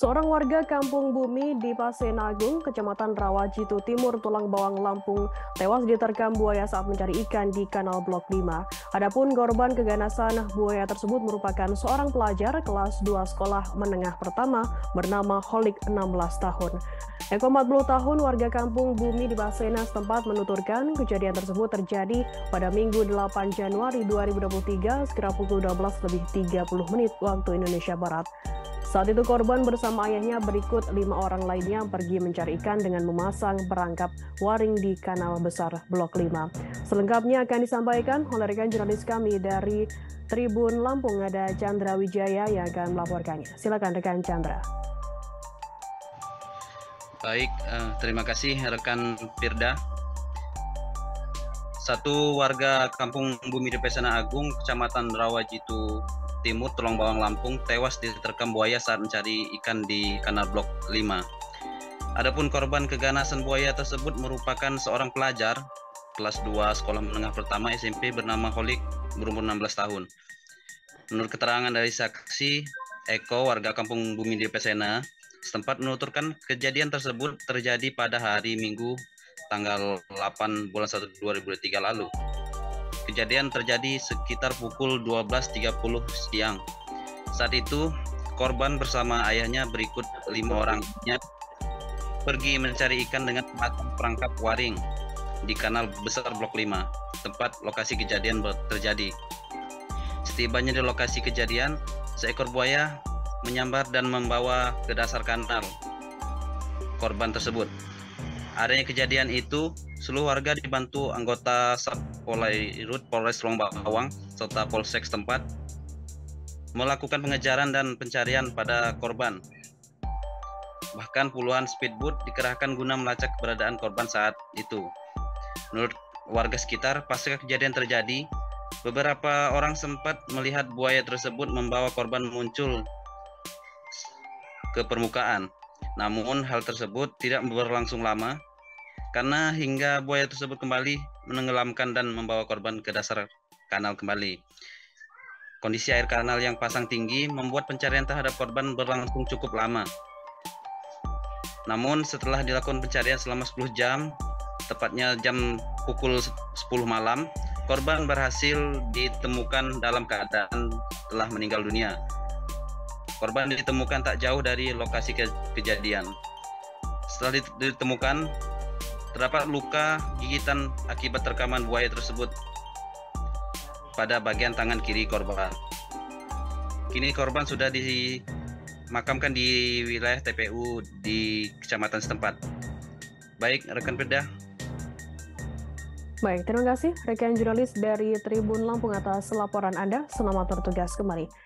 Seorang warga Kampung Bumi di Pasenagung, Kecamatan Rawajitu Timur, Tulang Bawang, Lampung, tewas diterkam buaya saat mencari ikan di Kanal Blok 5. Adapun korban keganasan buaya tersebut merupakan seorang pelajar kelas 2 sekolah menengah pertama bernama Holik 16 tahun. Eko 40 tahun warga Kampung Bumi di Pasena setempat menuturkan kejadian tersebut terjadi pada Minggu 8 Januari 2023 sekira pukul 12 lebih 30 menit waktu Indonesia Barat. Saat itu korban bersama ayahnya berikut lima orang lainnya pergi mencari ikan dengan memasang perangkap waring di kanal besar Blok 5. Selengkapnya akan disampaikan oleh rekan jurnalis kami dari Tribun Lampung ada Chandra Wijaya yang akan melaporkannya. Silakan rekan Chandra. Baik, uh, terima kasih rekan Firda. Satu warga Kampung Bumi Depesana Agung, Kecamatan Rawajitu Timur, Tulung Bawang Lampung, tewas diterkam buaya saat mencari ikan di kanal blok 5. Adapun korban keganasan buaya tersebut merupakan seorang pelajar kelas 2 sekolah menengah pertama SMP bernama Holik berumur 16 tahun. Menurut keterangan dari saksi Eko warga kampung Bumi di Pesena, setempat menuturkan kejadian tersebut terjadi pada hari Minggu tanggal 8 bulan 1 2023 lalu. Kejadian terjadi sekitar pukul 12.30 siang. Saat itu, korban bersama ayahnya berikut lima orangnya pergi mencari ikan dengan perangkap waring di kanal besar Blok 5, tempat lokasi kejadian terjadi. Setibanya di lokasi kejadian, seekor buaya menyambar dan membawa ke dasar kanal korban tersebut. Adanya kejadian itu, seluruh warga dibantu anggota Satpolairut Polres Bawang serta Polsek setempat melakukan pengejaran dan pencarian pada korban. Bahkan puluhan speedboat dikerahkan guna melacak keberadaan korban saat itu. Menurut warga sekitar, pasca kejadian terjadi, beberapa orang sempat melihat buaya tersebut membawa korban muncul ke permukaan. Namun hal tersebut tidak berlangsung lama karena hingga buaya tersebut kembali menenggelamkan dan membawa korban ke dasar kanal kembali. Kondisi air kanal yang pasang tinggi membuat pencarian terhadap korban berlangsung cukup lama. Namun setelah dilakukan pencarian selama 10 jam, tepatnya jam pukul 10 malam, korban berhasil ditemukan dalam keadaan telah meninggal dunia. Korban ditemukan tak jauh dari lokasi ke kejadian. Setelah ditemukan, Terdapat luka gigitan akibat rekaman buaya tersebut pada bagian tangan kiri korban. Kini korban sudah dimakamkan di wilayah TPU di kecamatan setempat. Baik, rekan Perda. Baik, terima kasih rekan jurnalis dari Tribun Lampung atas laporan Anda. Selamat bertugas kembali.